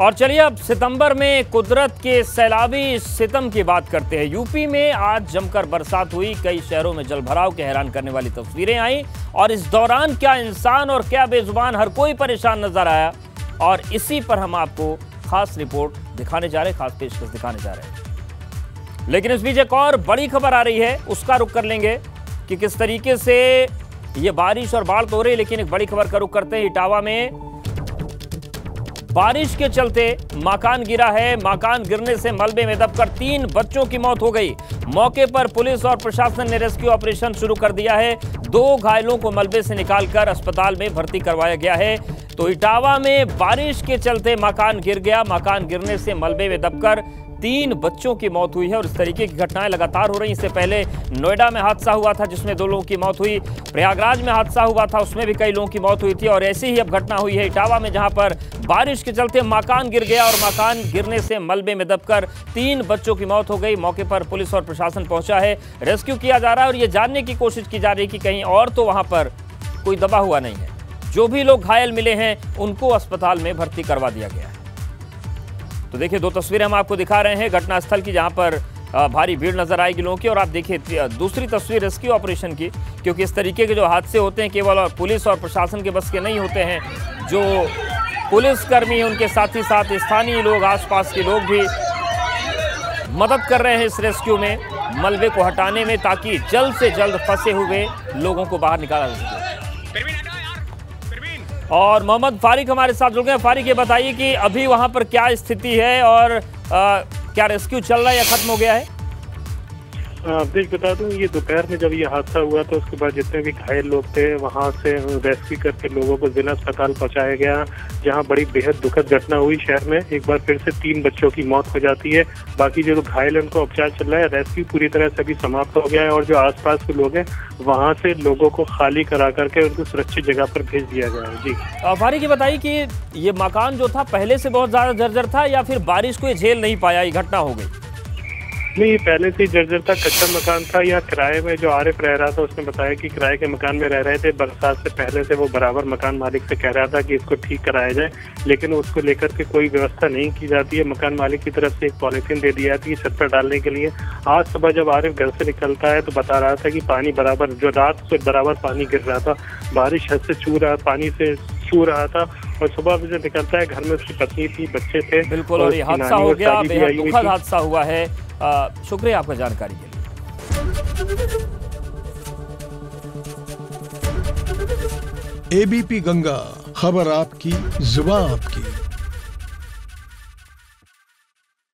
और चलिए अब सितंबर में कुदरत के सैलाबी सितम की बात करते हैं। यूपी में आज जमकर बरसात हुई, कई शहरों में जलभराव के हैरान करने वाली तस्वीरें आई और इस दौरान क्या इंसान और क्या बेजुबान हर कोई परेशान नज़र आया? और इसी पर हम आपको खास रिपोर्ट दिखाने जा रहे खास पेशकश दिखाने जा रहे हैं। लेकिन इस बीच एक और बड़ी खबर आ रही है, उसका रुख कर लेंगे कि किस तरीके से ये बारिश और बाढ़ तो हो रही है, लेकिन एक बड़ी खबर का रुख करते हैं, इटावा में बारिश के चलते मकान गिरा है। मकान गिरने से मलबे में दबकर तीन बच्चों की मौत हो गई। मौके पर पुलिस और प्रशासन ने रेस्क्यू ऑपरेशन शुरू कर दिया है। दो घायलों को मलबे से निकालकर अस्पताल में भर्ती करवाया गया है। तो इटावा में बारिश के चलते मकान गिर गया। मकान गिरने से मलबे में दबकर तीन बच्चों की मौत हुई है और इस तरीके की घटनाएँ लगातार हो रही इससे पहले नोएडा में हादसा हुआ था, जिसमें दो लोगों की मौत हुई। प्रयागराज में हादसा हुआ था, उसमें भी कई लोगों की मौत हुई थी और ऐसी ही अब घटना हुई है इटावा में, जहाँ पर बारिश के चलते मकान गिर गया और मकान गिरने से मलबे में दबकर तीन बच्चों की मौत हो गई। मौके पर पुलिस और प्रशासन पहुँचा है, रेस्क्यू किया जा रहा है और ये जानने की कोशिश की जा रही है कि कहीं और तो वहाँ पर कोई दबा हुआ नहीं है। जो भी लोग घायल मिले हैं, उनको अस्पताल में भर्ती करवा दिया गया है। तो देखिए, दो तस्वीरें हम आपको दिखा रहे हैं घटनास्थल की, जहाँ पर भारी भीड़ नज़र आएगी लोगों की, और आप देखिए दूसरी तस्वीर रेस्क्यू ऑपरेशन की, क्योंकि इस तरीके के जो हादसे होते हैं, केवल पुलिस और प्रशासन के बस के नहीं होते हैं, जो पुलिसकर्मी हैं, उनके साथ ही साथ स्थानीय लोग, आसपास के लोग भी मदद कर रहे हैं इस रेस्क्यू में, मलबे को हटाने में, ताकि जल्द से जल्द फंसे हुए लोगों को बाहर निकाला जा सके। और मोहम्मद फारिक हमारे साथ जुड़ गए फारिक ये बताइए कि अभी वहाँ पर क्या स्थिति है और आ, क्या रेस्क्यू चल रहा है या खत्म हो गया है? देश बता दूँ, ये दोपहर में जब ये हादसा हुआ तो उसके बाद जितने भी घायल लोग थे, वहाँ से रेस्क्यू करके लोगों को जिला अस्पताल पहुँचाया गया, जहाँ बड़ी बेहद दुखद घटना हुई शहर में। एक बार फिर से तीन बच्चों की मौत हो जाती है। बाकी जो घायल है, उनको उपचार चल रहा है। रेस्क्यू पूरी तरह से अभी समाप्त हो गया है और जो आसपास के लोग हैं, वहाँ से लोगों को खाली करा करके उनको सुरक्षित जगह पर भेज दिया गया है। जी। फारिक बताइए कि ये मकान जो था, पहले से बहुत ज़्यादा जर्जर था या फिर बारिश को झेल नहीं पाया, ये घटना हो गई? नहीं ये पहले से जर्जर था कच्चा मकान था या किराए में जो आरिफ रह रहा था उसने बताया कि किराए के मकान में रह रहे थे। बरसात से पहले से वो बराबर मकान मालिक से कह रहा था कि इसको ठीक कराया जाए लेकिन उसको लेकर के कोई व्यवस्था नहीं की जाती है। मकान मालिक की तरफ़ से एक पॉलिथीन दे दी जाती है छत पर डालने के लिए। आज सुबह जब आरिफ घर से निकलता है तो बता रहा था कि पानी बराबर जो रात से बराबर पानी गिर रहा था बारिश हद से छू रहा पानी से छू रहा था और सुबह जब निकलता है घर में उसकी पत्नी थी बच्चे थे बिल्कुल और हादसा हो गया बेहद दुखद हादसा हुआ है। शुक्रिया आपका जानकारी के लिए। एबीपी गंगा खबर आपकी जुबा आपकी।